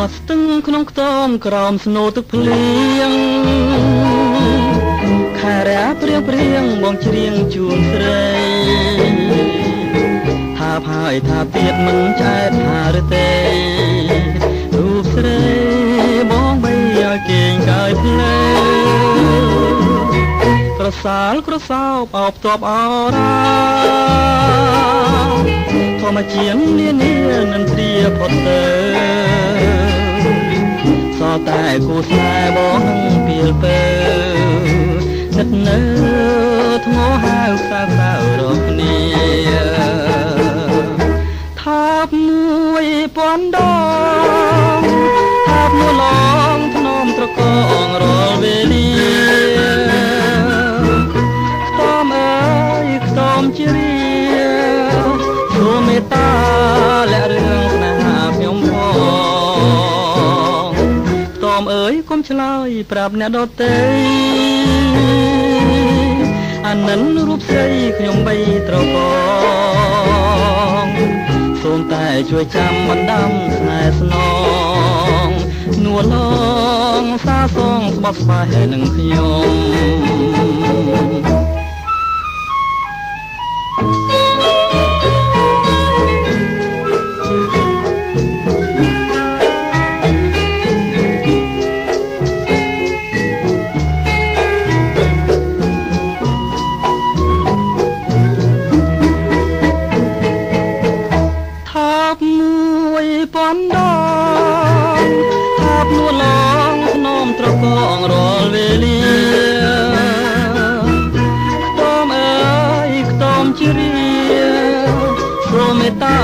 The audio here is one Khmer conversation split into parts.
ក្នុងខ្ទមក្រោមស្នូទឹកភ្លៀងខែរាព្រៀងព្រៀងបងច្រៀងជូនស្រីថាផាយថាទៀតមិនចែកថាឬទេរូបស្រីបងបីឲ្យគេងកាយភ្លេក្រសាលក្រសោបអោបតបអរ៉ាធម្មជាតិនានានឹងព្រាផុតទៅស តែគូស្នេហ៍បងនឹងពីលពើស្និទ្ធនៅថ្មហៅខ្សៅខ្សៅរកគ្នាថាបមួយពាន់ដងថាបមួយឡងធ្នមត្រកងរាល់វេលាខ្ទមអើយខ្ទមជ្រាសូមមេត្មអើយគុំឆ្លើយប្រាប់អ្នកដទៃអានិនរូបស្រីខ្ញុំបីត្រកងសូមតែជួយចាំបណ្ដាំស្នេហ៍ស្នងនួលឡងសាសងស្បត់ស្បាយនឹងខ្ញុំ មេត្តា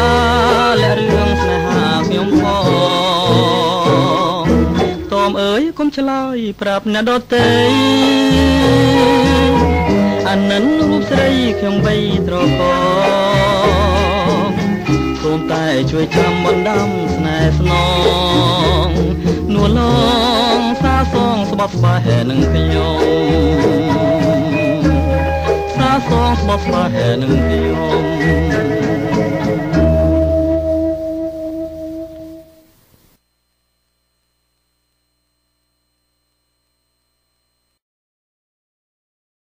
លាក់រឿងស្នេហាខ្ញុំផងតមអើយគុំឆ្លើយប្រាប់អ្នកដតេអានិនរូបស្រីខ្ញុំវៃត្រកសូមតែជួយចាំបណ្ដាំស្នេហ៍ស្នងនួលឡងសាសងស្បត់ស្បាហែនឹងខ្ញុំសាសងស្បត់ស្បាហែនឹងខ្ញុំ